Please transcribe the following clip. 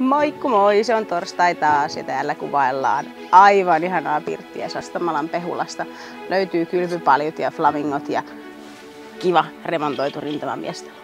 Moikku moi, se on torstai taas ja täällä kuvaillaan aivan ihanaa pirttiä Sastamalan Pehulasta. Löytyy kylpypaljut ja flamingot ja kiva remontoitu rintamamiestalo.